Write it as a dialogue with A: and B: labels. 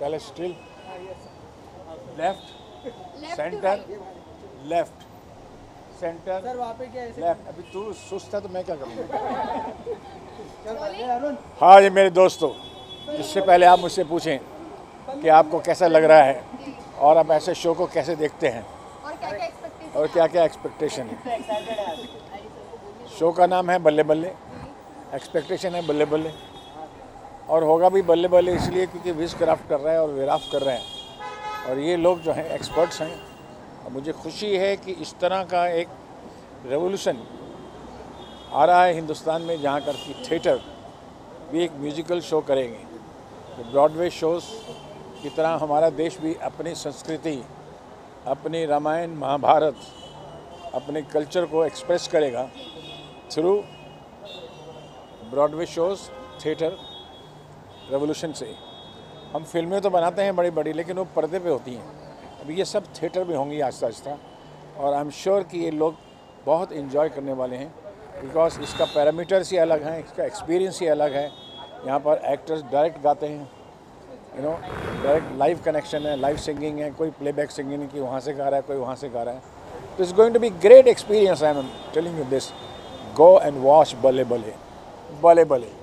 A: पहले
B: still left center left center
A: sir वहाँ पे क्या ऐसे
B: लेफ़्ट अभी तू सुस्त है तो मैं क्या करूँगा
A: चल भाई अरुण।
B: हाँ ये मेरे दोस्तों इससे पहले आप मुझसे पूछें कि आपको कैसा लग रहा है और आप ऐसे शो को कैसे देखते हैं?
C: और क्या क्या एक्सपेक्टेशन
B: है? शो का नाम है बल्ले बल्ले। एक्सपेक्टेशन है बल्ले बल्ले। और होगा भी बल्ले बल्ले इसलिए क्योंकि विश क्राफ्ट कर रहे हैं और विराफ कर रहे हैं। और ये लोग जो हैं एक्सपर्ट्स हैं। और मुझे खुशी है कि इस तरह का एक रेवोल्यूशन आ रहा है हिंदुस्तान में, जहाँ कर कि थिएटर भी एक म्यूजिकल शो करेंगे। तो ब्रॉडवे शोज़ की तरह हमारा देश भी अपनी संस्कृति, अपनी रामायण, महाभारत, अपने कल्चर को एक्सप्रेस करेगा। Through Broadway shows theatre revolution से। हम फ़िल्में तो बनाते हैं बड़ी बड़ी लेकिन वो पर्दे पे होती हैं। अभी ये सब थिएटर में होंगी आहिस्ता आस्ता और आई एम श्योर कि ये लोग बहुत इन्जॉय करने वाले हैं बिकॉज़ इसका पैरामीटर्स ही अलग हैं, इसका एक्सपीरियंस ही अलग है। यहाँ पर एक्टर्स डायरेक्ट गाते हैं you know direct live connection है लाइव सिंगिंग है, कोई प्लेबैक सिंगिंग नहीं कि वहाँ से गा रहा है, कोई वहाँ से गा रहा है। तो it's going to be great experience I am telling you this go and watch Balle Balle Balle बल्ले